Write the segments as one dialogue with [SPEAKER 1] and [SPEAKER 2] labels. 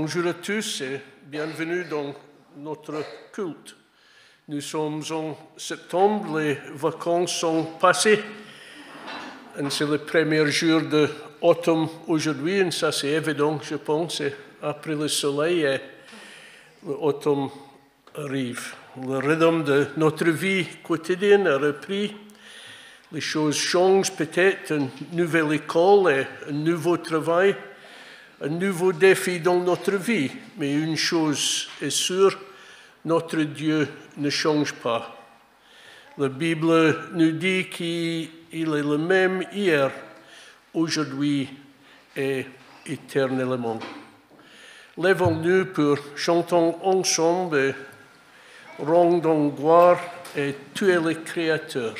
[SPEAKER 1] bonjour à tous et bienvenue dans notre culte. Nous sommes en septembre, les vacances sont passées. Et c'est le premier jour de automne aujourd'hui, et ça c'est évident, je pense. Après le soleil, l'automne arrive. Le rythme de notre vie quotidienne a repris. Les choses changent peut-être, une nouvelle école et un nouveau travail, un nouveau défi dans notre vie. Mais une chose est sûre, notre Dieu ne change pas. La Bible nous dit qu'il est le même hier, aujourd'hui et éternellement. Lèvons-nous pour chanter ensemble et rendons gloire et tu es le Créateur.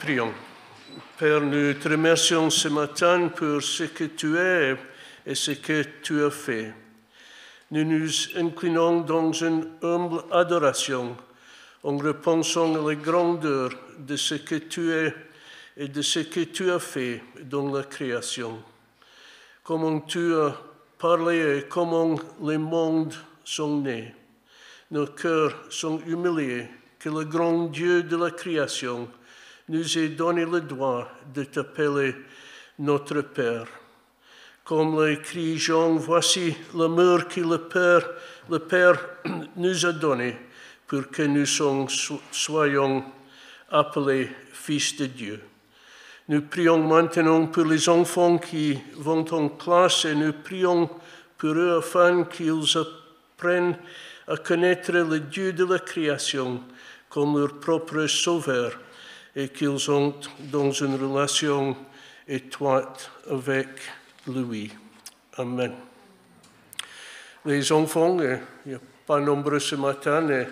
[SPEAKER 2] Prions. Père, nous te remercions ce matin pour ce que tu es et ce que tu as fait. Nous nous inclinons dans une humble adoration en repensant à la grandeur de ce que tu es et de ce que tu as fait dans la création. Comment tu as parlé et comment les mondes sont nés. Nos cœurs sont humiliés que le grand Dieu de la création nous ait donné le droit de t'appeler notre Père. Comme l'écrit Jean, voici l'amour que le Père, le Père nous a donné pour que nous soyons appelés fils de Dieu. Nous prions maintenant pour les enfants qui vont en classe et nous prions pour eux afin qu'ils apprennent à connaître le Dieu de la création comme leur propre sauveur et qu'ils ont dans une relation étroite avec lui. Amen. Les enfants, il n'y a pas nombreux ce matin, et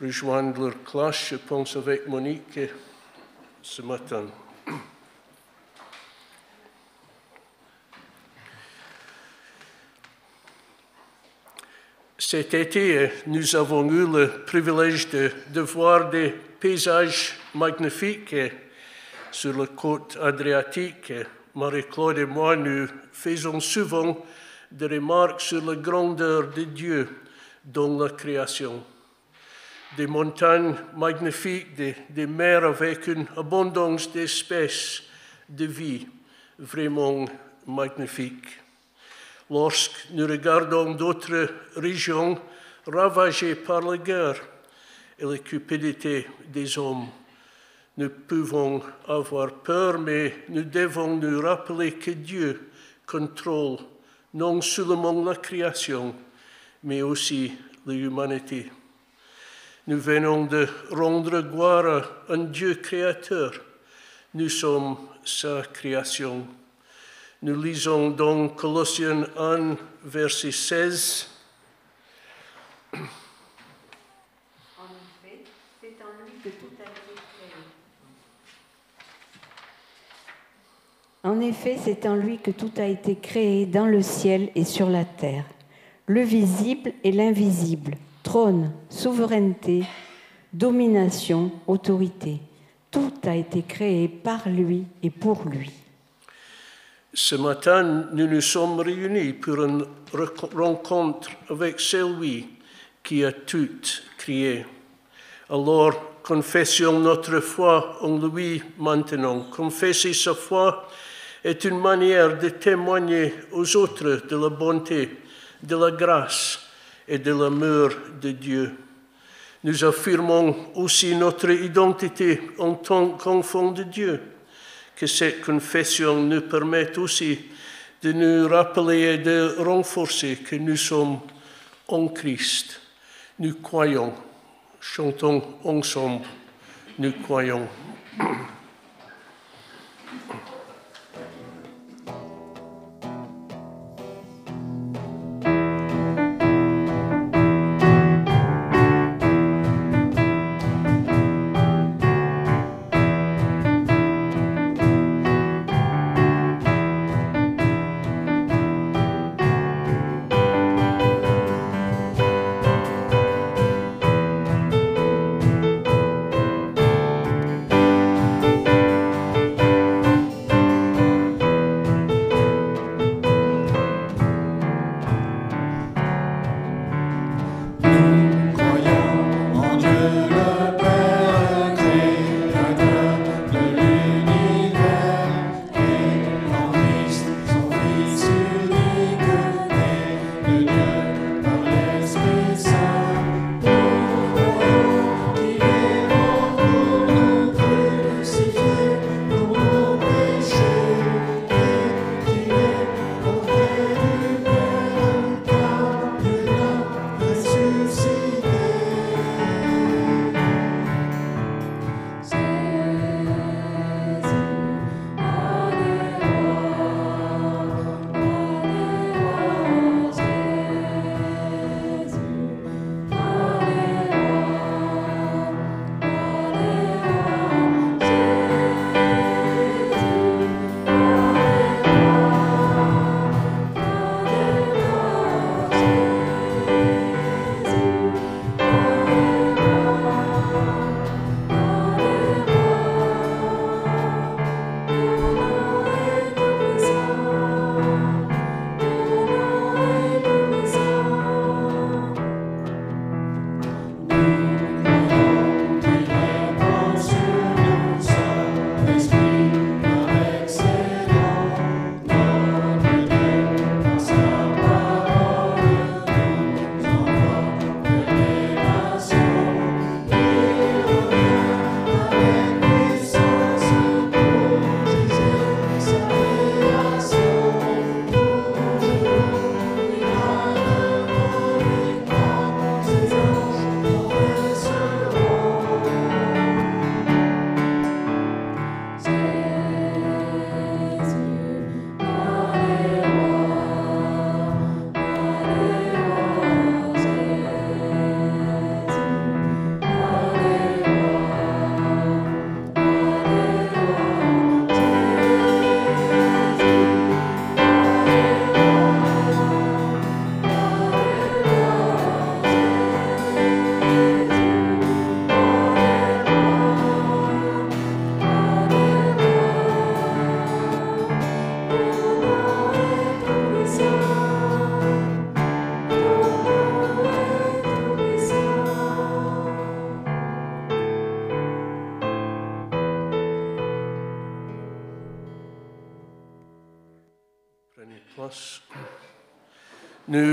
[SPEAKER 2] rejoindre leur classe, je pense, avec Monique ce matin. Cet été, nous avons eu le privilège de, voir des paysages magnifiques sur la côte adriatique. Marie-Claude et moi, nous faisons souvent des remarques sur la grandeur de Dieu dans la création. Des montagnes magnifiques, des, des mers avec une abondance d'espèces de vie vraiment magnifiques lorsque nous regardons d'autres régions ravagées par la guerre et la cupidité des hommes. Nous pouvons avoir peur, mais nous devons nous rappeler que Dieu contrôle non seulement la création, mais aussi l'humanité. Nous venons de rendre gloire à un Dieu créateur. Nous sommes sa création. Nous lisons donc Colossiens 1, verset 16.
[SPEAKER 3] En effet, c'est en lui que tout a été créé dans le ciel et sur la terre, le visible et l'invisible, trône, souveraineté, domination, autorité. Tout a été créé par lui et pour lui.
[SPEAKER 2] Ce matin, nous nous sommes réunis pour une rencontre avec celui qui a tout créé. Alors, confessons notre foi en lui maintenant. Confesser sa foi est une manière de témoigner aux autres de la bonté, de la grâce et de l'amour de Dieu. Nous affirmons aussi notre identité en tant qu'enfants de Dieu que cette confession nous permette aussi de nous rappeler et de renforcer que nous sommes en Christ. Nous croyons, chantons ensemble, nous croyons.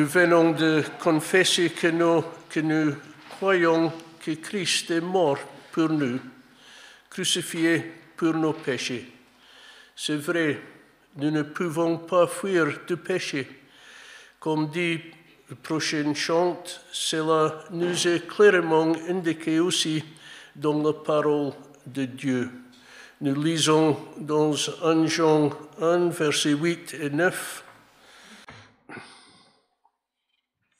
[SPEAKER 2] Venons de confesser que nous, que nous croyons que Christ est mort pour nous, crucifié pour nos péchés. C'est vrai, nous ne pouvons pas fuir du péché. Comme dit le prochain chant, cela nous est clairement indiqué aussi dans la parole de Dieu. Nous lisons dans 1 Jean 1, versets 8 et 9.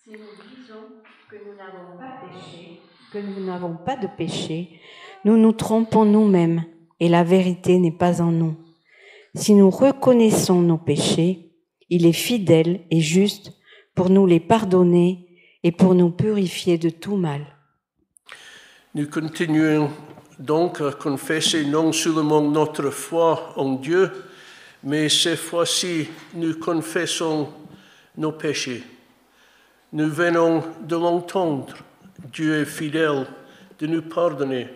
[SPEAKER 3] Si nous disons que nous n'avons pas péché, que nous n'avons pas de péché, nous nous trompons nous-mêmes et la vérité n'est pas en nous. Si nous reconnaissons nos péchés, il est fidèle et juste pour nous les pardonner et pour nous purifier de tout mal.
[SPEAKER 2] Nous continuons donc à confesser non seulement notre foi en Dieu, mais cette fois-ci, nous confessons nos péchés. Nous venons de l'entendre. Dieu est fidèle de nous pardonner.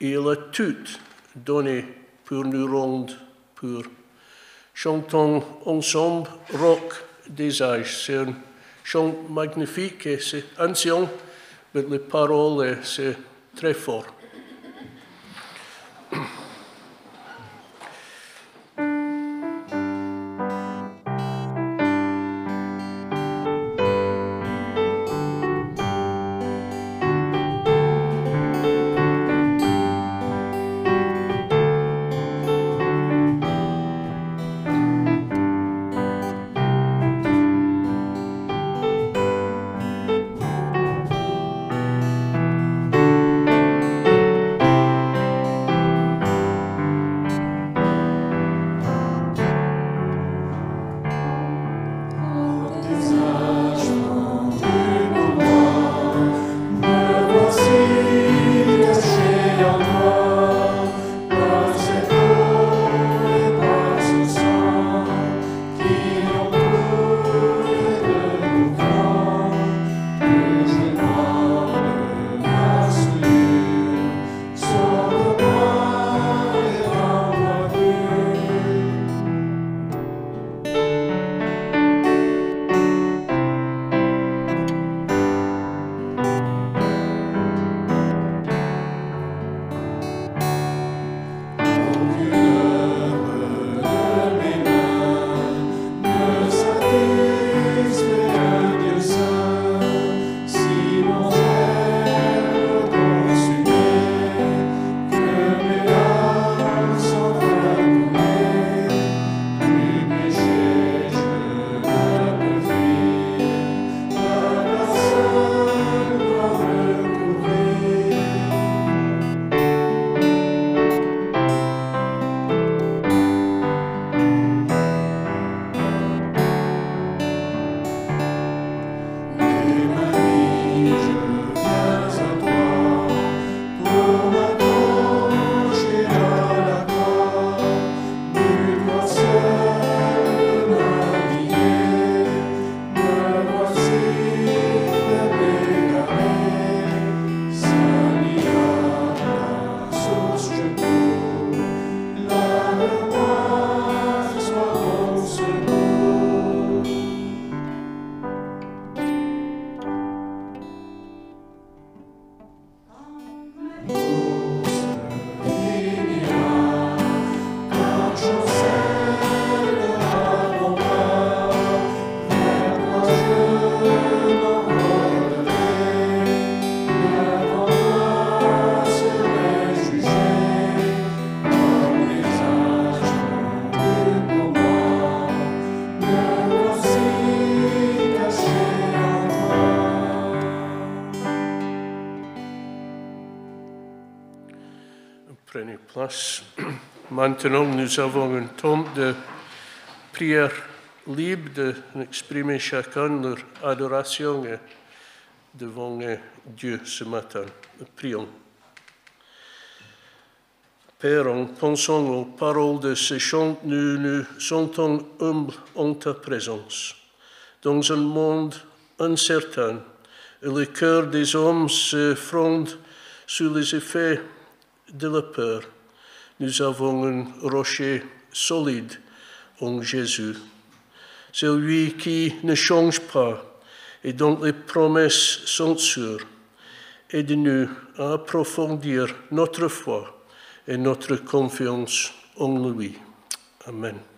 [SPEAKER 2] Et il a tout donné pour nous rendre purs. Chantons ensemble Rock des âges. C'est un chant magnifique et c'est ancien, mais les paroles, c'est très fort. Maintenant, nous avons un temps de prière libre d'exprimer chacun leur adoration devant Dieu ce matin. Prions. Père, en pensant aux paroles de ce chant, nous nous sentons humbles en ta présence. Dans un monde incertain, le cœur des hommes se fronde sous les effets de la peur, nous avons un rocher solide en Jésus. celui qui ne change pas et dont les promesses sont sûres. Aide-nous à approfondir notre foi et notre confiance en lui. Amen.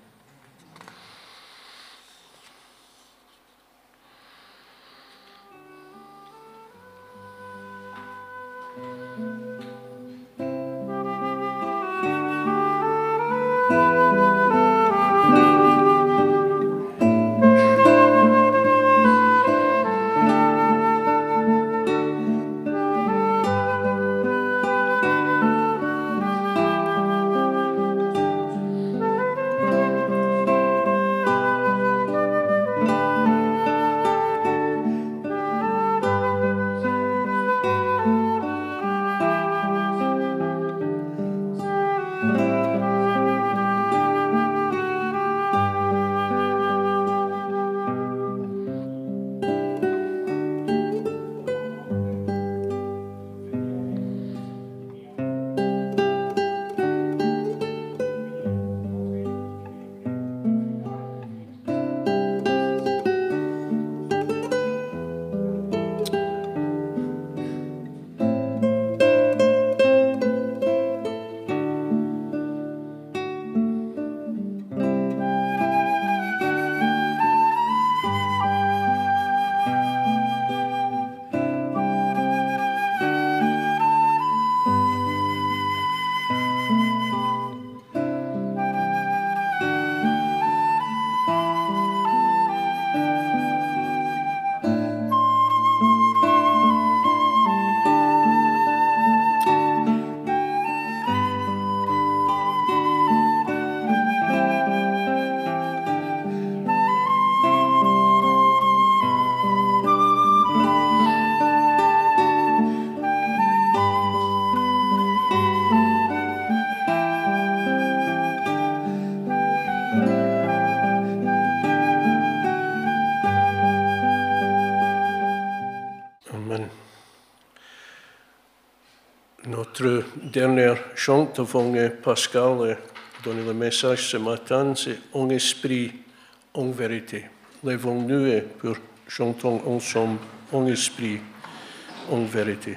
[SPEAKER 2] Chante avant Pascal donner le message ce matin, c'est en esprit, en vérité. Lèvons-nous et pour chantons ensemble. En esprit, en vérité,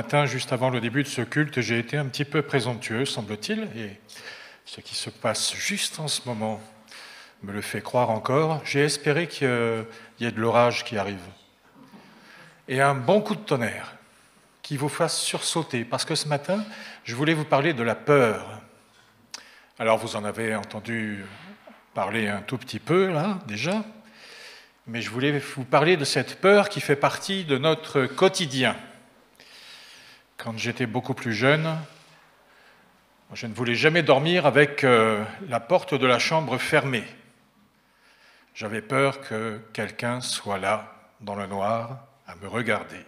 [SPEAKER 4] matin, juste avant le début de ce culte, j'ai été un petit peu présomptueux, semble-t-il, et ce qui se passe juste en ce moment me le fait croire encore. J'ai espéré qu'il y ait de l'orage qui arrive, et un bon coup de tonnerre qui vous fasse sursauter, parce que ce matin, je voulais vous parler de la peur. Alors, vous en avez entendu parler un tout petit peu, là, déjà mais je voulais vous parler de cette peur qui fait partie de notre quotidien. Quand j'étais beaucoup plus jeune, je ne voulais jamais dormir avec euh, la porte de la chambre fermée. J'avais peur que quelqu'un soit là, dans le noir, à me regarder.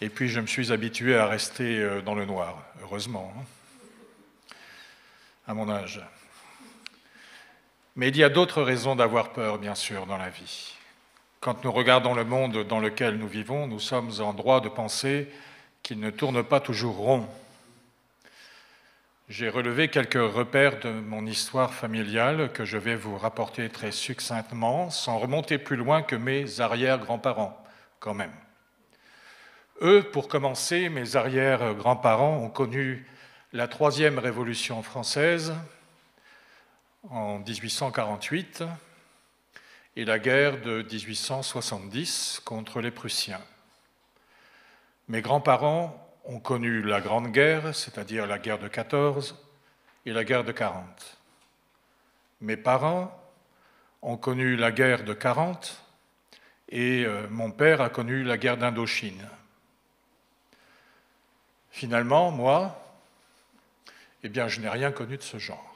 [SPEAKER 4] Et puis je me suis habitué à rester euh, dans le noir, heureusement, hein, à mon âge. Mais il y a d'autres raisons d'avoir peur, bien sûr, dans la vie. Quand nous regardons le monde dans lequel nous vivons, nous sommes en droit de penser qu'il ne tourne pas toujours rond. J'ai relevé quelques repères de mon histoire familiale que je vais vous rapporter très succinctement, sans remonter plus loin que mes arrière-grands-parents, quand même. Eux, pour commencer, mes arrière-grands-parents ont connu la troisième révolution française, en 1848 et la guerre de 1870 contre les Prussiens. Mes grands-parents ont connu la Grande Guerre, c'est-à-dire la guerre de 14 et la guerre de 40. Mes parents ont connu la guerre de 40 et euh, mon père a connu la guerre d'Indochine. Finalement, moi, eh bien, je n'ai rien connu de ce genre.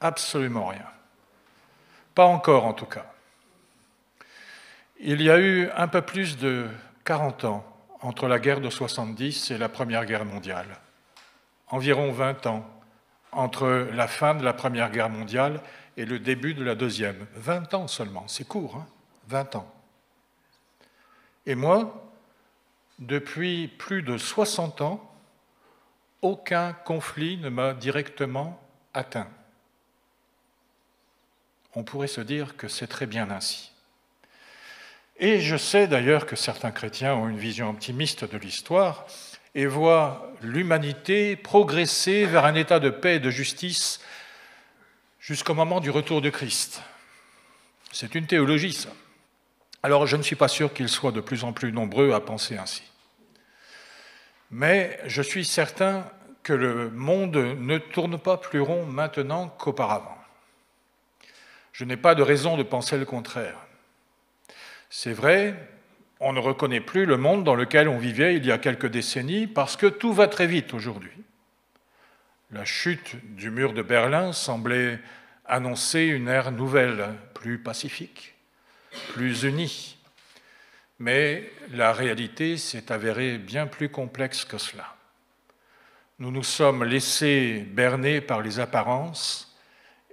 [SPEAKER 4] Absolument rien. Pas encore en tout cas. Il y a eu un peu plus de 40 ans entre la guerre de 70 et la Première Guerre mondiale. Environ 20 ans entre la fin de la Première Guerre mondiale et le début de la Deuxième. 20 ans seulement, c'est court, hein 20 ans. Et moi, depuis plus de 60 ans, aucun conflit ne m'a directement atteint on pourrait se dire que c'est très bien ainsi. Et je sais d'ailleurs que certains chrétiens ont une vision optimiste de l'histoire et voient l'humanité progresser vers un état de paix et de justice jusqu'au moment du retour de Christ. C'est une théologie, ça. Alors je ne suis pas sûr qu'ils soient de plus en plus nombreux à penser ainsi. Mais je suis certain que le monde ne tourne pas plus rond maintenant qu'auparavant. Je n'ai pas de raison de penser le contraire. C'est vrai, on ne reconnaît plus le monde dans lequel on vivait il y a quelques décennies parce que tout va très vite aujourd'hui. La chute du mur de Berlin semblait annoncer une ère nouvelle, plus pacifique, plus unie. Mais la réalité s'est avérée bien plus complexe que cela. Nous nous sommes laissés berner par les apparences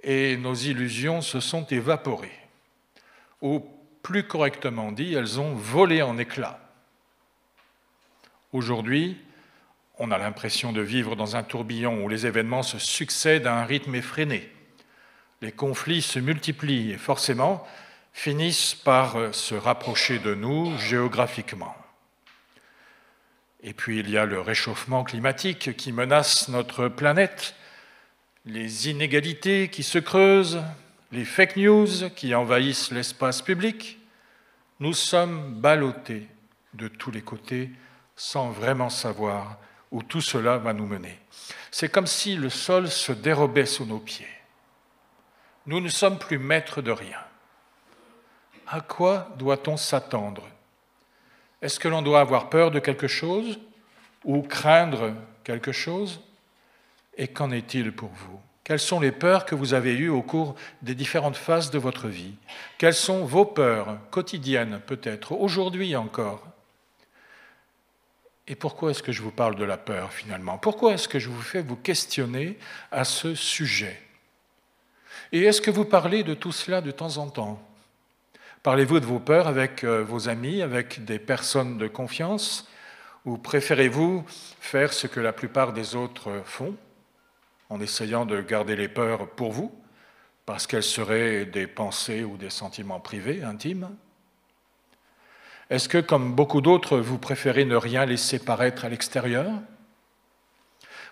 [SPEAKER 4] et nos illusions se sont évaporées. Ou plus correctement dit, elles ont volé en éclats. Aujourd'hui, on a l'impression de vivre dans un tourbillon où les événements se succèdent à un rythme effréné. Les conflits se multiplient et forcément finissent par se rapprocher de nous géographiquement. Et puis il y a le réchauffement climatique qui menace notre planète les inégalités qui se creusent, les fake news qui envahissent l'espace public, nous sommes ballottés de tous les côtés sans vraiment savoir où tout cela va nous mener. C'est comme si le sol se dérobait sous nos pieds. Nous ne sommes plus maîtres de rien. À quoi doit-on s'attendre? Est-ce que l'on doit avoir peur de quelque chose ou craindre quelque chose? Et qu'en est-il pour vous? Quelles sont les peurs que vous avez eues au cours des différentes phases de votre vie? Quelles sont vos peurs quotidiennes peut-être, aujourd'hui encore? Et pourquoi est-ce que je vous parle de la peur finalement? Pourquoi est-ce que je vous fais vous questionner à ce sujet? Et est-ce que vous parlez de tout cela de temps en temps? Parlez-vous de vos peurs avec euh, vos amis, avec des personnes de confiance? Ou préférez-vous faire ce que la plupart des autres font, en essayant de garder les peurs pour vous, parce qu'elles seraient des pensées ou des sentiments privés, intimes. Est-ce que, comme beaucoup d'autres, vous préférez ne rien laisser paraître à l'extérieur?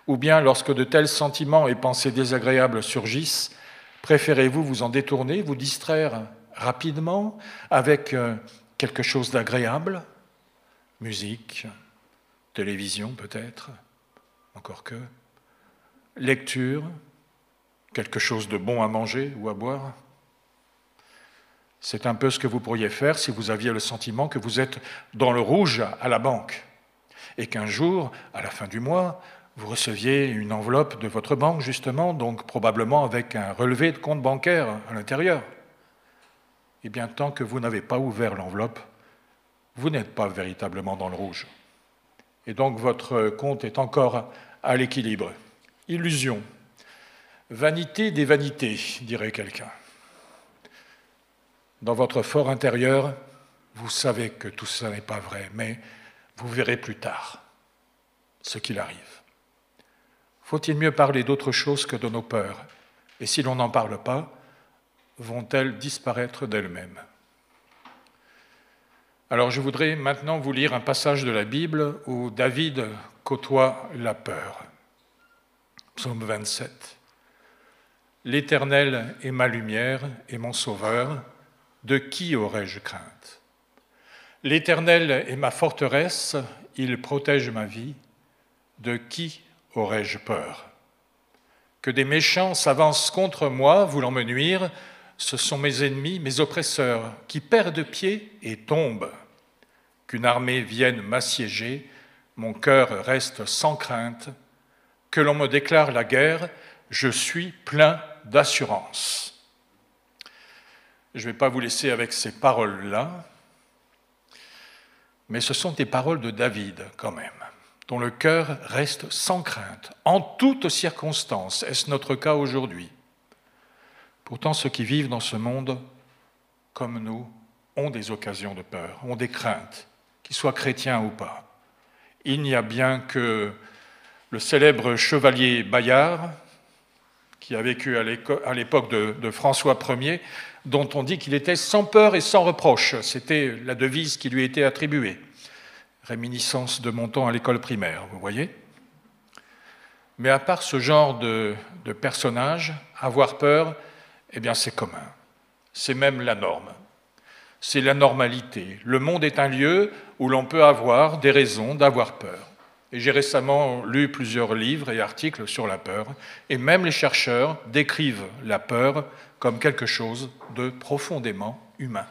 [SPEAKER 4] Ou bien, lorsque de tels sentiments et pensées désagréables surgissent, préférez-vous vous en détourner, vous distraire rapidement avec euh, quelque chose d'agréable, musique, télévision peut-être, encore que, lecture, quelque chose de bon à manger ou à boire. C'est un peu ce que vous pourriez faire si vous aviez le sentiment que vous êtes dans le rouge à la banque et qu'un jour, à la fin du mois, vous receviez une enveloppe de votre banque, justement, donc probablement avec un relevé de compte bancaire à l'intérieur eh bien, tant que vous n'avez pas ouvert l'enveloppe, vous n'êtes pas véritablement dans le rouge. Et donc votre compte est encore à l'équilibre. Illusion. Vanité des vanités, dirait quelqu'un. Dans votre fort intérieur, vous savez que tout ça n'est pas vrai, mais vous verrez plus tard ce qu'il arrive. Faut-il mieux parler d'autre chose que de nos peurs? Et si l'on n'en parle pas, vont-elles disparaître d'elles-mêmes? Alors je voudrais maintenant vous lire un passage de la Bible où David côtoie la peur. Psaume 27. L'Éternel est ma lumière et mon sauveur, de qui aurais-je crainte? L'Éternel est ma forteresse, il protège ma vie, de qui aurais-je peur? Que des méchants s'avancent contre moi, voulant me nuire, ce sont mes ennemis, mes oppresseurs, qui perdent pied et tombent. Qu'une armée vienne m'assiéger, mon cœur reste sans crainte. Que l'on me déclare la guerre, je suis plein d'assurance. Je ne vais pas vous laisser avec ces paroles-là, mais ce sont des paroles de David quand même, dont le cœur reste sans crainte, en toutes circonstances. Est-ce notre cas aujourd'hui? Pourtant, ceux qui vivent dans ce monde, comme nous, ont des occasions de peur, ont des craintes, qu'ils soient chrétiens ou pas. Il n'y a bien que le célèbre chevalier Bayard, qui a vécu à l'époque de, François Ier, dont on dit qu'il était sans peur et sans reproche. C'était la devise qui lui était attribuée. Réminiscence de mon temps à l'école primaire, vous voyez Mais à part ce genre de, de personnage, avoir peur, eh bien c'est commun. C'est même la norme. C'est la normalité. Le monde est un lieu où l'on peut avoir des raisons d'avoir peur. Et j'ai récemment lu plusieurs livres et articles sur la peur, et même les chercheurs décrivent la peur comme quelque chose de profondément humain.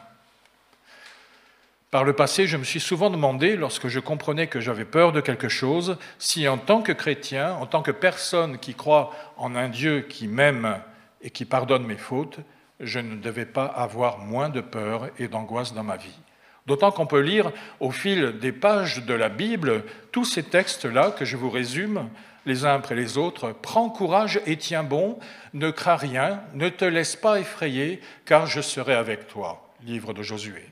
[SPEAKER 4] Par le passé, je me suis souvent demandé, lorsque je comprenais que j'avais peur de quelque chose, si en tant que chrétien, en tant que personne qui croit en un Dieu qui m'aime et qui pardonne mes fautes, je ne devais pas avoir moins de peur et d'angoisse dans ma vie. D'autant qu'on peut lire au fil des pages de la Bible tous ces textes-là que je vous résume les uns après les autres. Prends courage et tiens bon, ne crains rien, ne te laisse pas effrayer, car je serai avec toi. Livre de Josué.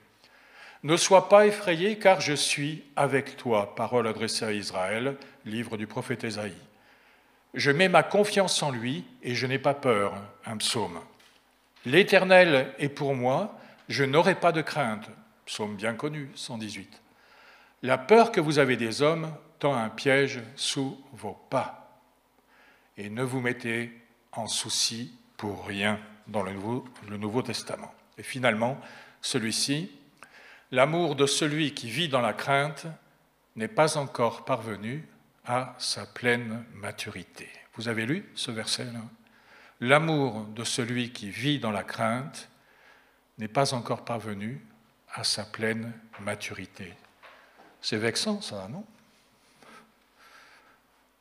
[SPEAKER 4] Ne sois pas effrayé, car je suis avec toi. Parole adressée à Israël. Livre du prophète Ésaïe. Je mets ma confiance en lui et je n'ai pas peur. Un psaume. L'Éternel est pour moi, je n'aurai pas de crainte. Psaume bien connu, 118. La peur que vous avez des hommes tend un piège sous vos pas. Et ne vous mettez en souci pour rien dans le Nouveau, le Nouveau Testament. Et finalement, celui-ci, l'amour de celui qui vit dans la crainte n'est pas encore parvenu à sa pleine maturité. Vous avez lu ce verset-là L'amour de celui qui vit dans la crainte n'est pas encore parvenu à sa pleine maturité. C'est vexant, ça, non?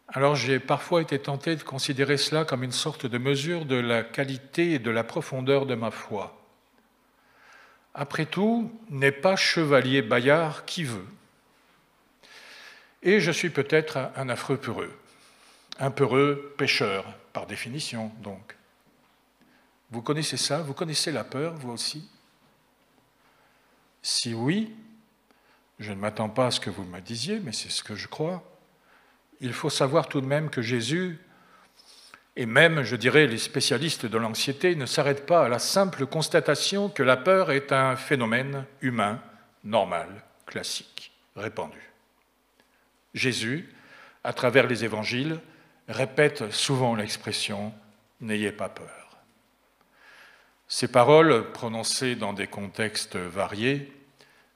[SPEAKER 4] Alors j'ai parfois été tenté de considérer cela comme une sorte de mesure de la qualité et de la profondeur de ma foi. Après tout, n'est pas chevalier Bayard qui veut Et je suis peut-être un affreux peureux, un peureux pécheur, par définition donc. Vous connaissez ça? Vous connaissez la peur, vous aussi? Si oui, je ne m'attends pas à ce que vous me disiez, mais c'est ce que je crois. Il faut savoir tout de même que Jésus, et même, je dirais, les spécialistes de l'anxiété, ne s'arrêtent pas à la simple constatation que la peur est un phénomène humain, normal, classique, répandu. Jésus, à travers les évangiles, répète souvent l'expression ⁇ N'ayez pas peur ⁇ Ces paroles, prononcées dans des contextes variés,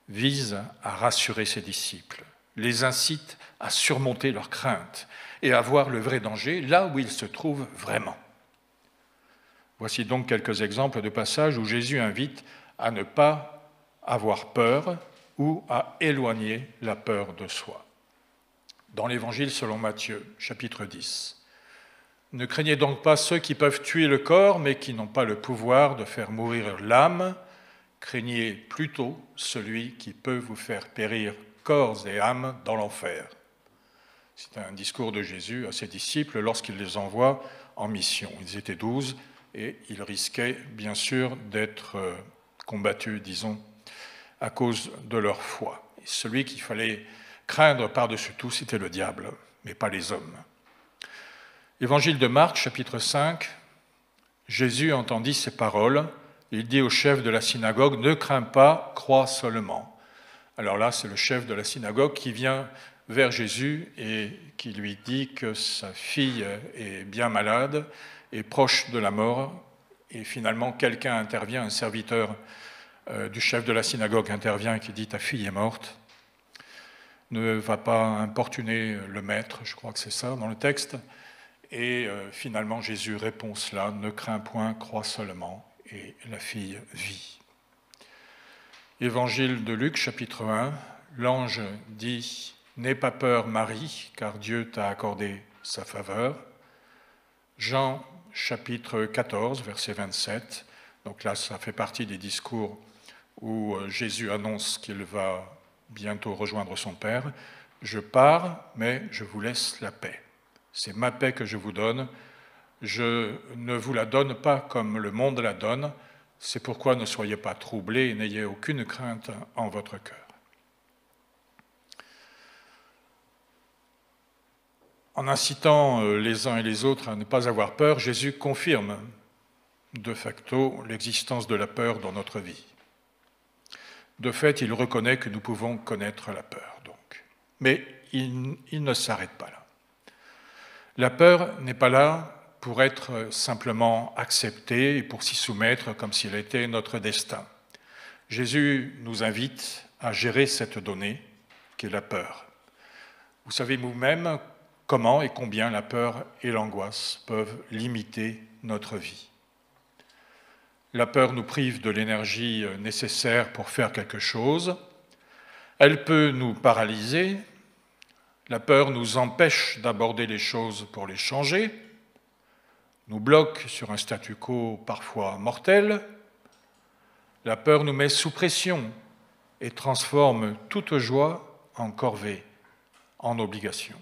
[SPEAKER 4] visent à rassurer ses disciples, les incitent à surmonter leurs craintes et à voir le vrai danger là où ils se trouvent vraiment. Voici donc quelques exemples de passages où Jésus invite à ne pas avoir peur ou à éloigner la peur de soi. Dans l'Évangile selon Matthieu, chapitre 10. Ne craignez donc pas ceux qui peuvent tuer le corps, mais qui n'ont pas le pouvoir de faire mourir l'âme. Craignez plutôt celui qui peut vous faire périr corps et âme dans l'enfer. C'est un discours de Jésus à ses disciples lorsqu'il les envoie en mission. Ils étaient douze et ils risquaient bien sûr d'être euh, combattus, disons, à cause de leur foi. Celui qu'il fallait craindre par-dessus tout, c'était le diable, mais pas les hommes. Évangile de Marc, chapitre 5, Jésus entendit ces paroles. Il dit au chef de la synagogue, Ne crains pas, crois seulement. Alors là, c'est le chef de la synagogue qui vient vers Jésus et qui lui dit que sa fille est bien malade et proche de la mort. Et finalement, quelqu'un intervient, un serviteur euh, du chef de la synagogue intervient et qui dit Ta fille est morte. Ne va pas importuner le maître, je crois que c'est ça dans le texte. Et euh, finalement, Jésus répond cela Ne crains point, crois seulement. Et la fille vit. Évangile de Luc, chapitre 1, l'ange dit N'aie pas peur, Marie, car Dieu t'a accordé sa faveur. Jean, chapitre 14, verset 27. Donc là, ça fait partie des discours où euh, Jésus annonce qu'il va bientôt rejoindre son Père. Je pars, mais je vous laisse la paix. C'est ma paix que je vous donne. Je ne vous la donne pas comme le monde la donne. C'est pourquoi ne soyez pas troublés et n'ayez aucune crainte en votre cœur. En incitant euh, les uns et les autres à ne pas avoir peur, Jésus confirme de facto l'existence de la peur dans notre vie. De fait, il reconnaît que nous pouvons connaître la peur, donc. Mais il, il ne s'arrête pas là. La peur n'est pas là pour être simplement acceptée et pour s'y soumettre comme s'il était notre destin. Jésus nous invite à gérer cette donnée qu'est la peur. Vous savez vous-même comment et combien la peur et l'angoisse peuvent limiter notre vie. La peur nous prive de l'énergie nécessaire pour faire quelque chose. Elle peut nous paralyser. La peur nous empêche d'aborder les choses pour les changer, nous bloque sur un statu quo parfois mortel. La peur nous met sous pression et transforme toute joie en corvée, en obligation.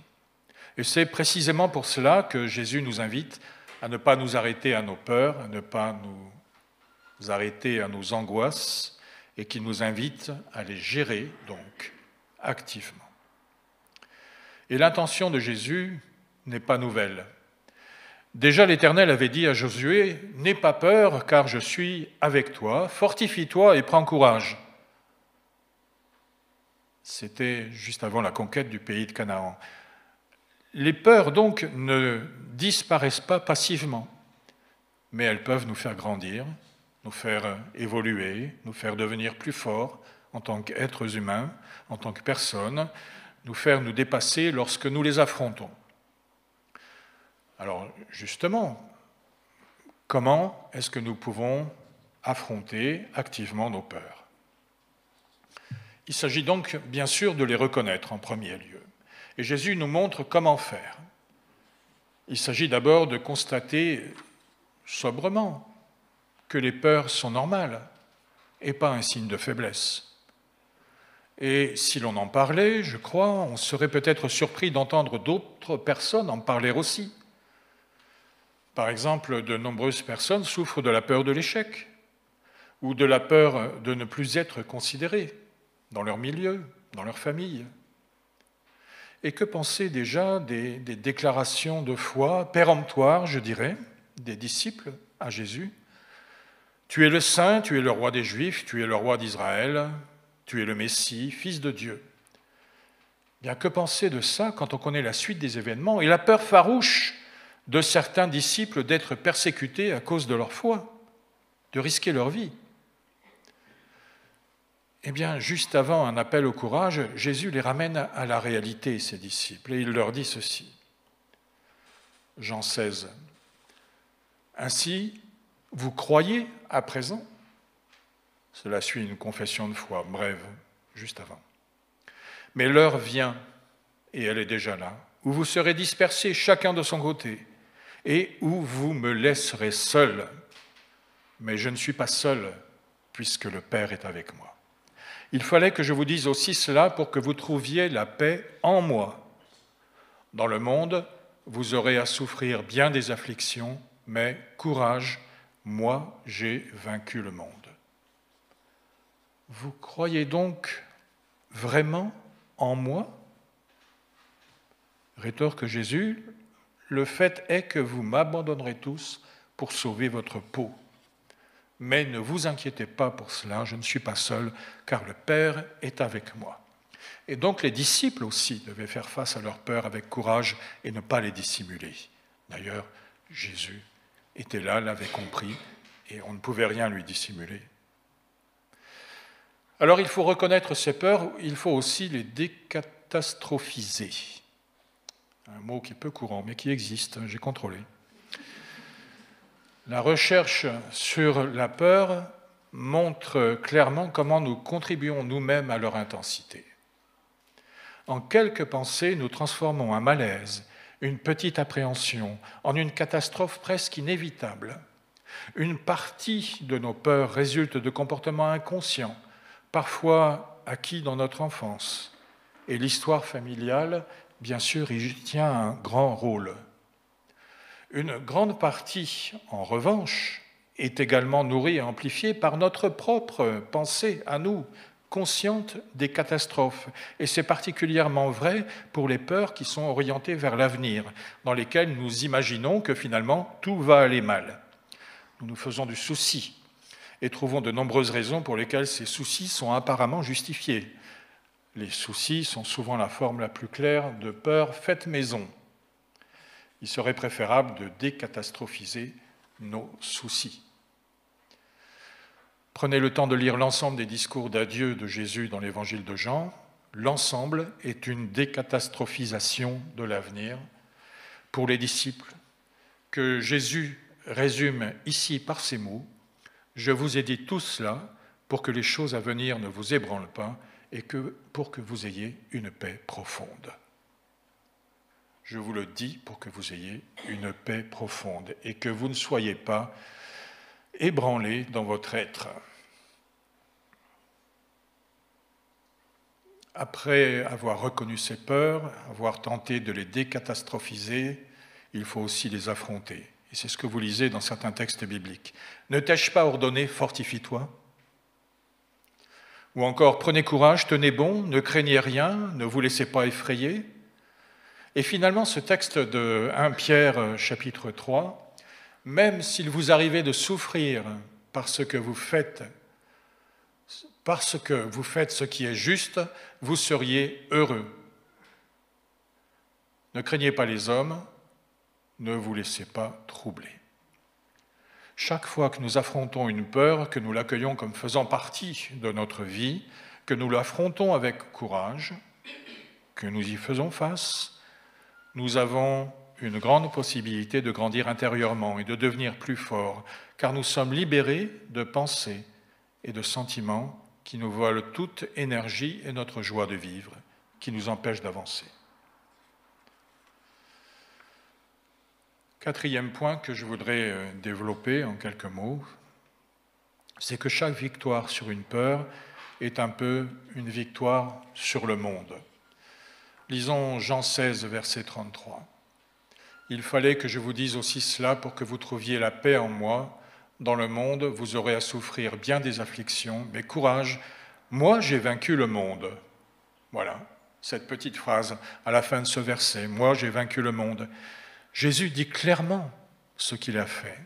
[SPEAKER 4] Et c'est précisément pour cela que Jésus nous invite à ne pas nous arrêter à nos peurs, à ne pas nous arrêter à nos angoisses et qui nous invite à les gérer donc activement. Et l'intention de Jésus n'est pas nouvelle. Déjà l'Éternel avait dit à Josué, N'aie pas peur, car je suis avec toi, fortifie-toi et prends courage. C'était juste avant la conquête du pays de Canaan. Les peurs, donc, ne disparaissent pas passivement, mais elles peuvent nous faire grandir, nous faire évoluer, nous faire devenir plus forts en tant qu'êtres humains, en tant que personnes, nous faire nous dépasser lorsque nous les affrontons. Alors justement, comment est-ce que nous pouvons affronter activement nos peurs? Il s'agit donc bien sûr de les reconnaître en premier lieu. Et Jésus nous montre comment faire. Il s'agit d'abord de constater sobrement que les peurs sont normales et pas un signe de faiblesse. Et si l'on en parlait, je crois, on serait peut-être surpris d'entendre d'autres personnes en parler aussi. Par exemple, de nombreuses personnes souffrent de la peur de l'échec ou de la peur de ne plus être considérées dans leur milieu, dans leur famille. Et que penser déjà des, des déclarations de foi péremptoires, je dirais, des disciples à Jésus? Tu es le Saint, tu es le roi des Juifs, tu es le roi d'Israël, tu es le Messie, fils de Dieu. Bien, que penser de ça quand on connaît la suite des événements et la peur farouche de certains disciples d'être persécutés à cause de leur foi, de risquer leur vie? Eh bien, juste avant un appel au courage, Jésus les ramène à la réalité, ses disciples, et il leur dit ceci. Jean 16. Ainsi, vous croyez à présent? Cela suit une confession de foi brève, juste avant. Mais l'heure vient, et elle est déjà là, où vous serez dispersés chacun de son côté, et où vous me laisserez seul. Mais je ne suis pas seul, puisque le Père est avec moi. Il fallait que je vous dise aussi cela pour que vous trouviez la paix en moi. Dans le monde, vous aurez à souffrir bien des afflictions, mais courage, moi j'ai vaincu le monde. Vous croyez donc vraiment en moi? Rétorque Jésus, le fait est que vous m'abandonnerez tous pour sauver votre peau. Mais ne vous inquiétez pas pour cela, je ne suis pas seul, car le Père est avec moi. Et donc les disciples aussi devaient faire face à leur peur avec courage et ne pas les dissimuler. D'ailleurs, Jésus était là, l'avait compris, et on ne pouvait rien lui dissimuler. Alors il faut reconnaître ces peurs, il faut aussi les décatastrophiser. Un mot qui est peu courant, mais qui existe, j'ai contrôlé. La recherche sur la peur montre clairement comment nous contribuons nous-mêmes à leur intensité. En quelques pensées, nous transformons un malaise, une petite appréhension, en une catastrophe presque inévitable. Une partie de nos peurs résulte de comportements inconscients, parfois acquis dans notre enfance. Et l'histoire familiale, bien sûr, y tient un grand rôle. Une grande partie, en revanche, est également nourrie et amplifiée par notre propre pensée à nous, consciente des catastrophes. Et c'est particulièrement vrai pour les peurs qui sont orientées vers l'avenir, dans lesquelles nous imaginons que finalement tout va aller mal. Nous nous faisons du souci et trouvons de nombreuses raisons pour lesquelles ces soucis sont apparemment justifiés. Les soucis sont souvent la forme la plus claire de peur faite maison. Il serait préférable de décatastrophiser nos soucis. Prenez le temps de lire l'ensemble des discours d'adieu de Jésus dans l'évangile de Jean. L'ensemble est une décatastrophisation de l'avenir pour les disciples que Jésus résume ici par ces mots je vous ai dit tout cela pour que les choses à venir ne vous ébranlent pas et pour que vous ayez une paix profonde. Je vous le dis pour que vous ayez une paix profonde et que vous ne soyez pas ébranlés dans votre être. Après avoir reconnu ces peurs, avoir tenté de les décatastrophiser, il faut aussi les affronter. C'est ce que vous lisez dans certains textes bibliques. Ne t'ai-je pas ordonné, fortifie-toi? Ou encore, prenez courage, tenez bon, ne craignez rien, ne vous laissez pas effrayer. Et finalement, ce texte de 1 Pierre chapitre 3, même s'il vous arrivait de souffrir parce que vous faites parce que vous faites ce qui est juste, vous seriez heureux. Ne craignez pas les hommes, ne vous laissez pas troubler. Chaque fois que nous affrontons une peur, que nous l'accueillons comme faisant partie de notre vie, que nous l'affrontons avec courage, que nous y faisons face, nous avons une grande possibilité de grandir intérieurement et de devenir plus forts, car nous sommes libérés de pensées et de sentiments qui nous volent toute énergie et notre joie de vivre, qui nous empêchent d'avancer. Quatrième point que je voudrais euh, développer en quelques mots, c'est que chaque victoire sur une peur est un peu une victoire sur le monde. Lisons Jean 16, verset 33. Il fallait que je vous dise aussi cela pour que vous trouviez la paix en moi. Dans le monde, vous aurez à souffrir bien des afflictions, mais courage, moi j'ai vaincu le monde. Voilà, cette petite phrase à la fin de ce verset, moi j'ai vaincu le monde. Jésus dit clairement ce qu'il a fait.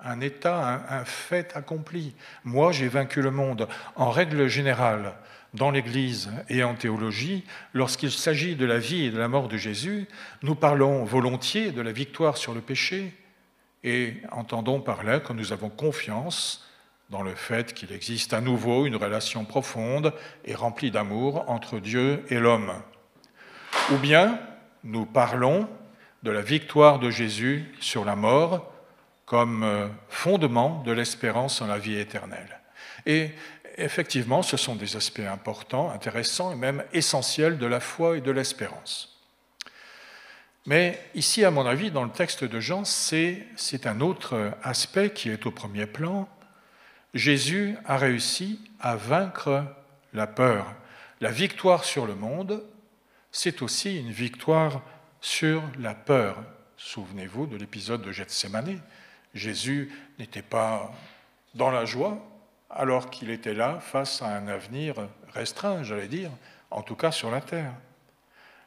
[SPEAKER 4] Un état, un, fait accompli. Moi j'ai vaincu le monde. En règle générale, dans l'Église et en théologie, lorsqu'il s'agit de la vie et de la mort de Jésus, nous parlons volontiers de la victoire sur le péché et entendons par là que nous avons confiance dans le fait qu'il existe à nouveau une relation profonde et remplie d'amour entre Dieu et l'homme. Ou bien nous parlons de la victoire de Jésus sur la mort comme euh, fondement de l'espérance en la vie éternelle. Et effectivement, ce sont des aspects importants, intéressants et même essentiels de la foi et de l'espérance. Mais ici, à mon avis, dans le texte de Jean, c'est un autre aspect qui est au premier plan. Jésus a réussi à vaincre la peur. La victoire sur le monde, c'est aussi une victoire sur la peur. Souvenez-vous de l'épisode de Gethsemane. Jésus n'était pas dans la joie, alors qu'il était là face à un avenir restreint, j'allais dire, en tout cas sur la terre.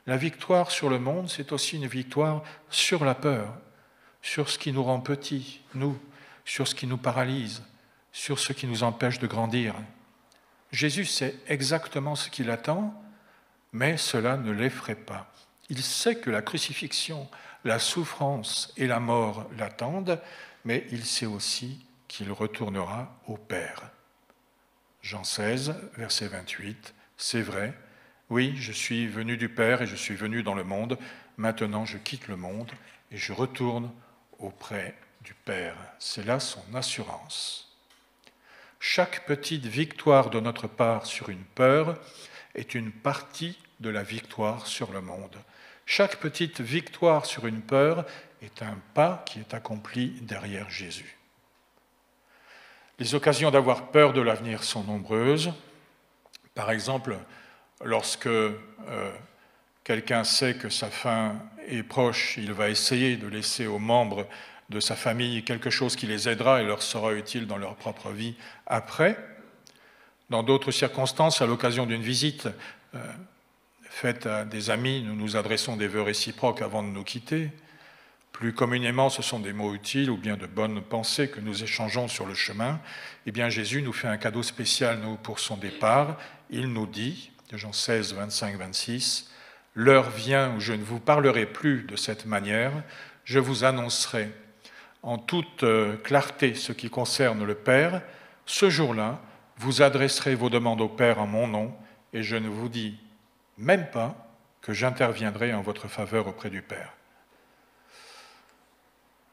[SPEAKER 4] La victoire sur le monde, c'est aussi une victoire sur la peur, sur ce qui nous rend petits, nous, sur ce qui nous paralyse, sur ce qui nous empêche de grandir. Jésus sait exactement ce qu'il attend, mais cela ne l'effraie pas. Il sait que la crucifixion, la souffrance et la mort l'attendent, mais il sait aussi qu'il retournera au Père. Jean 16, verset 28, c'est vrai, oui, je suis venu du Père et je suis venu dans le monde, maintenant je quitte le monde et je retourne auprès du Père. C'est là son assurance. Chaque petite victoire de notre part sur une peur est une partie de la victoire sur le monde. Chaque petite victoire sur une peur est un pas qui est accompli derrière Jésus. Les occasions d'avoir peur de l'avenir sont nombreuses. Par exemple, lorsque euh, quelqu'un sait que sa fin est proche, il va essayer de laisser aux membres de sa famille quelque chose qui les aidera et leur sera utile dans leur propre vie après. Dans d'autres circonstances, à l'occasion d'une visite euh, faite à des amis, nous nous adressons des vœux réciproques avant de nous quitter. Plus communément, ce sont des mots utiles ou bien de bonnes pensées que nous échangeons sur le chemin. Eh bien, Jésus nous fait un cadeau spécial, pour son départ. Il nous dit, de Jean 16, 25, 26, L'heure vient où je ne vous parlerai plus de cette manière, je vous annoncerai en toute euh, clarté ce qui concerne le Père. Ce jour-là, vous adresserez vos demandes au Père en mon nom, et je ne vous dis même pas que j'interviendrai en votre faveur auprès du Père.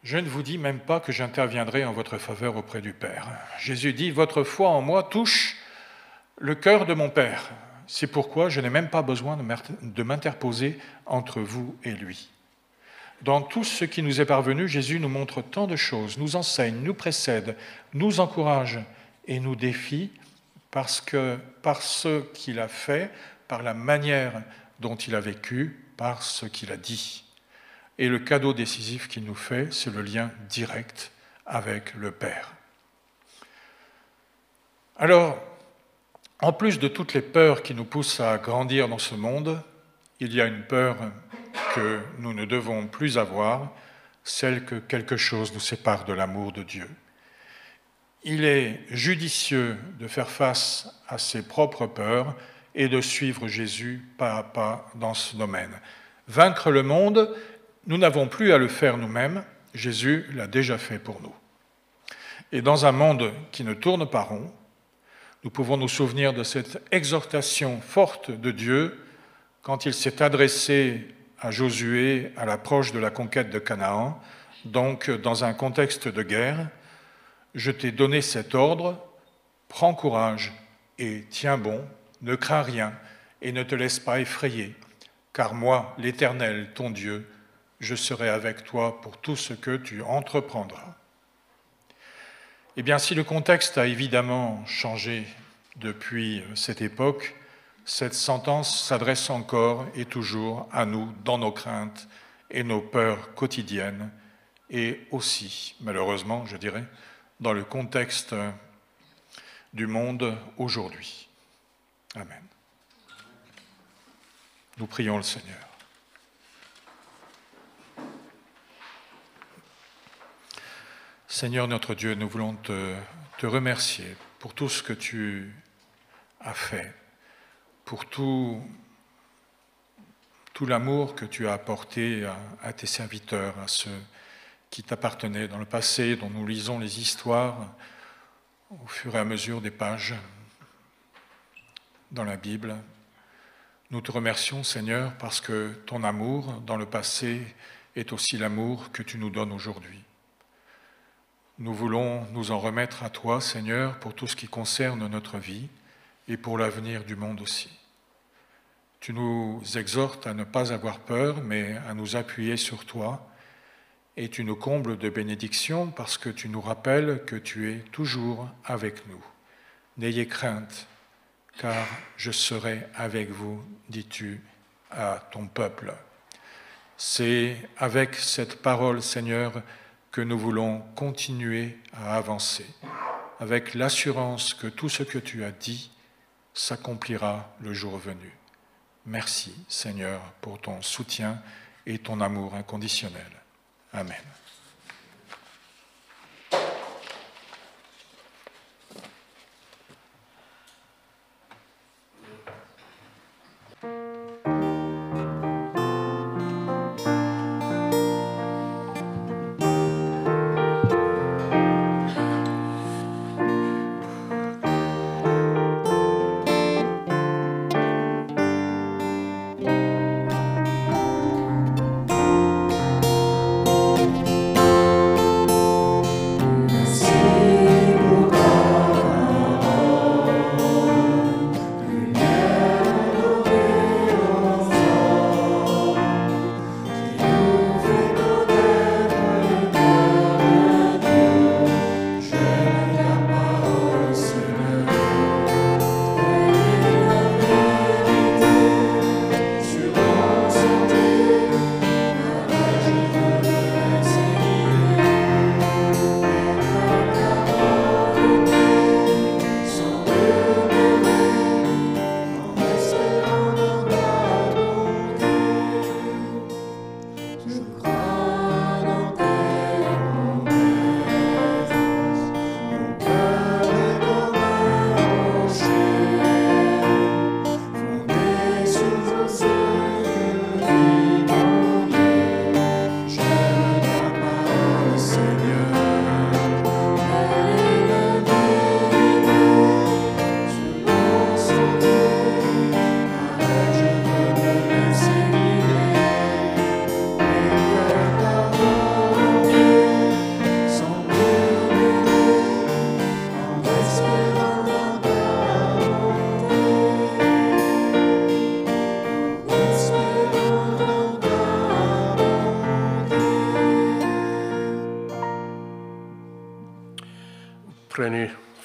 [SPEAKER 4] Je ne vous dis même pas que j'interviendrai en votre faveur auprès du Père. Jésus dit, votre foi en moi touche le cœur de mon Père. C'est pourquoi je n'ai même pas besoin de m'interposer entre vous et lui. Dans tout ce qui nous est parvenu, Jésus nous montre tant de choses, nous enseigne, nous précède, nous encourage et nous défie parce que par ce qu'il a fait, par la manière dont il a vécu, par ce qu'il a dit. Et le cadeau décisif qu'il nous fait, c'est le lien direct avec le Père. Alors, en plus de toutes les peurs qui nous poussent à grandir dans ce monde, il y a une peur que nous ne devons plus avoir, celle que quelque chose nous sépare de l'amour de Dieu. Il est judicieux de faire face à ses propres peurs et de suivre Jésus pas à pas dans ce domaine. Vaincre le monde, nous n'avons plus à le faire nous-mêmes, Jésus l'a déjà fait pour nous. Et dans un monde qui ne tourne pas rond, nous pouvons nous souvenir de cette exhortation forte de Dieu quand il s'est adressé à Josué à l'approche de la conquête de Canaan, donc dans un contexte de guerre. Je t'ai donné cet ordre, prends courage et tiens bon, ne crains rien et ne te laisse pas effrayer, car moi, l'Éternel, ton Dieu, je serai avec toi pour tout ce que tu entreprendras. Eh bien, si le contexte a évidemment changé depuis cette époque, cette sentence s'adresse encore et toujours à nous dans nos craintes et nos peurs quotidiennes et aussi, malheureusement, je dirais, dans le contexte du monde aujourd'hui. Amen. Nous prions le Seigneur. Seigneur notre Dieu, nous voulons te, remercier pour tout ce que tu as fait, pour tout, tout l'amour que tu as apporté à, à tes serviteurs, à ceux qui t'appartenaient dans le passé, dont nous lisons les histoires au fur et à mesure des pages dans la Bible. Nous te remercions, Seigneur, parce que ton amour dans le passé est aussi l'amour que tu nous donnes aujourd'hui. Nous voulons nous en remettre à toi, Seigneur, pour tout ce qui concerne notre vie et pour l'avenir du monde aussi. Tu nous exhortes à ne pas avoir peur, mais à nous appuyer sur toi, et tu nous combles de bénédictions parce que tu nous rappelles que tu es toujours avec nous. N'ayez crainte, car je serai avec vous, dis-tu à ton peuple. C'est avec cette parole, Seigneur, que nous voulons continuer à avancer, avec l'assurance que tout ce que tu as dit s'accomplira le jour venu. Merci, Seigneur, pour ton soutien et ton amour inconditionnel. Amen.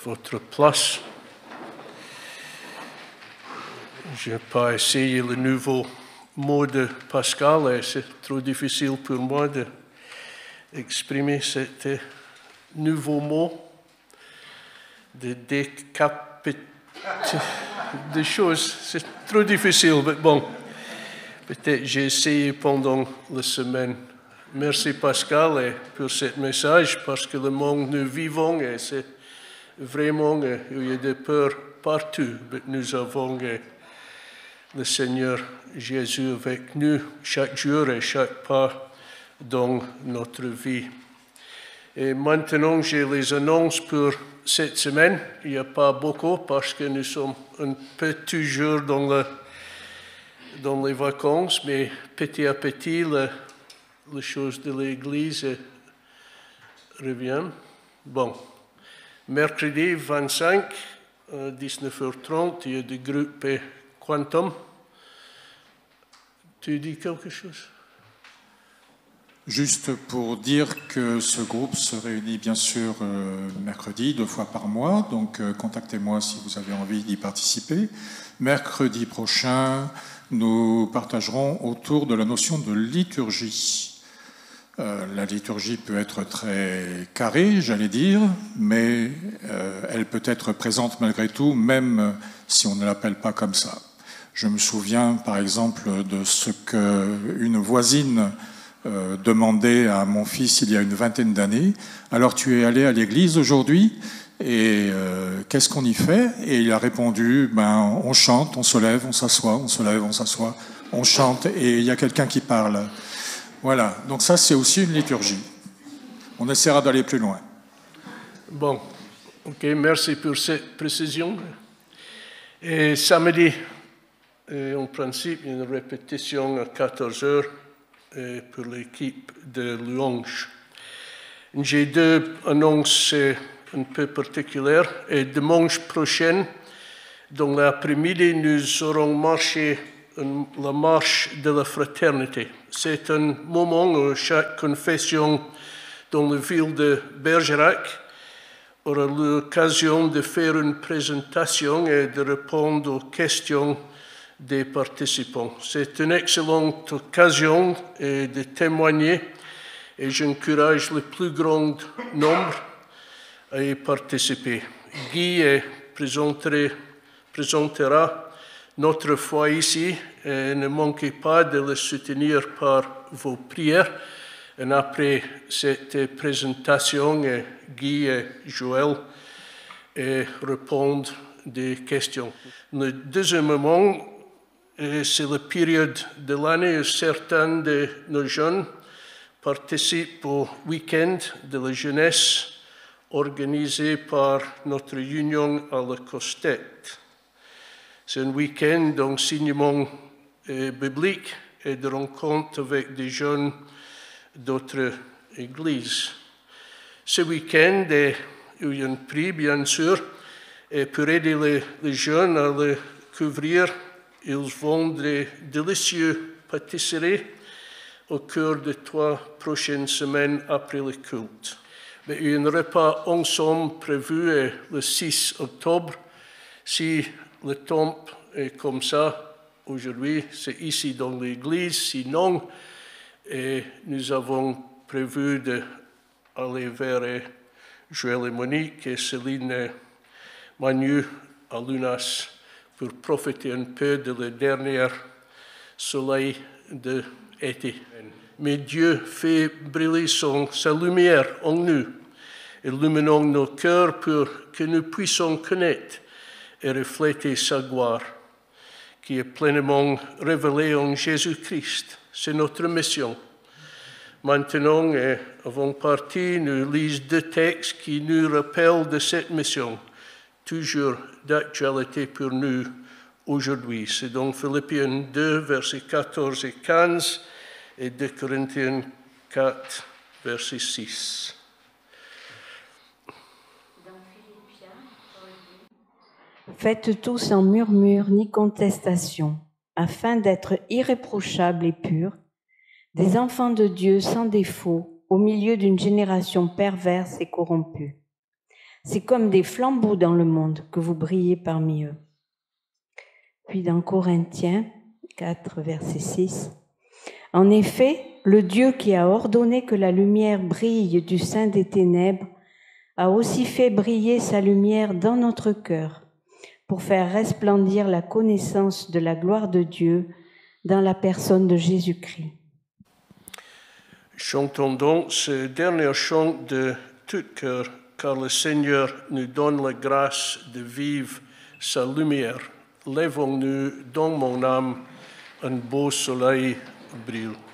[SPEAKER 2] Votre place. Je n'ai pas essayé le nouveau mot de Pascal c'est trop difficile pour moi d'exprimer ce nouveau mot de décapiter des choses. C'est trop difficile, mais bon, peut-être j'ai essayé pendant la semaine. Merci Pascal pour ce message parce que le monde nous vivons et c'est vraiment, il y a des peurs partout, mais nous avons le Seigneur Jésus avec nous chaque jour et chaque pas dans notre vie. Et maintenant, j'ai les annonces pour cette semaine. Il n'y a pas beaucoup parce que nous sommes un peu toujours dans, le, dans les vacances, mais petit à petit, les choses de l'Église reviennent. Bon, Mercredi 25, à 19h30, il y a des groupes Quantum. Tu dis quelque chose?
[SPEAKER 4] Juste pour dire que ce groupe se réunit bien sûr euh, mercredi, deux fois par mois, donc euh, contactez-moi si vous avez envie d'y participer. Mercredi prochain, nous partagerons autour de la notion de liturgie. Euh, la liturgie peut être très carrée, j'allais dire, mais elle peut être présente malgré tout, même si on ne l'appelle pas comme ça. Je me souviens par exemple de ce qu'une voisine euh, demandait à mon fils il y a une vingtaine d'années, alors tu es allé à l'église aujourd'hui et euh, qu'est-ce qu'on y fait? Et il a répondu, ben, on chante, on se lève, on s'assoit, on se lève, on s'assoit, on chante et il y a quelqu'un qui parle. Voilà, donc ça c'est aussi une liturgie. On essaiera d'aller plus loin.
[SPEAKER 2] Bon, ok, merci pour cette précision. Et samedi, en principe, une répétition à 14 heures pour l'équipe de louange. J'ai deux annonces un peu particulières. Et dimanche prochain, dans l'après-midi, nous aurons marché la marche de la fraternité. C'est un moment où chaque confession dans la ville de Bergerac aura l'occasion de faire une présentation et de répondre aux questions des participants. C'est une excellente occasion de témoigner et j'encourage le plus grand nombre à y participer. Guy présentera notre foi ici et ne manquez pas de le soutenir par vos prières. Et après cette présentation, Guy et Joël répondent des questions. Le deuxième moment, c'est la période de l'année où certains de nos jeunes participent au week-end de la jeunesse organisé par notre union à la Costette. C'est un week-end d'enseignement biblique et de rencontre avec des jeunes d'autres églises. Ce week-end est un prix, bien sûr, et pour aider les, jeunes à le couvrir ils vendent des délicieux pâtisseries au cours des trois prochaines semaines après le culte. Mais un repas ensemble prévu le 6 octobre. Si le temps est comme ça aujourd'hui, c'est ici dans l'église. Sinon, et nous avons prévu d'aller vers Joël et Monique et Céline et Manu à Lunas pour profiter un peu de le dernier soleil de l'été. Mais Dieu fait briller son, sa lumière en nous, illuminant nos cœurs pour que nous puissions connaître et refléter sa gloire, qui est pleinement révélée en Jésus-Christ. C'est notre mission. Maintenant, et avant partir, nous lisons deux textes qui nous rappellent de cette mission toujours d'actualité pour nous aujourd'hui. C'est dans Philippiens 2, versets 14 et 15 et 2 Corinthiens 4, verset 6.
[SPEAKER 3] Faites tout sans murmure ni contestation, afin d'être irréprochables et purs, des enfants de Dieu sans défaut, au milieu d'une génération perverse et corrompue c'est comme des flambeaux dans le monde que vous brillez parmi eux. Puis dans Corinthiens 4, verset 6, En effet, le Dieu qui a ordonné que la lumière brille du sein des ténèbres a aussi fait briller sa lumière dans notre cœur pour faire resplendir la connaissance de la gloire de Dieu dans la personne de Jésus-Christ.
[SPEAKER 2] Chantons donc ce dernier chant de tout cœur car le Seigneur nous donne la grâce de vivre sa lumière. Lèvons-nous dans mon âme, un beau soleil brille.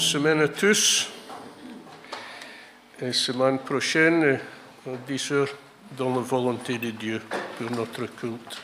[SPEAKER 2] Semaine à tous. Et semaine prochaine, à 10 heures, dans la volonté de Dieu pour notre culte.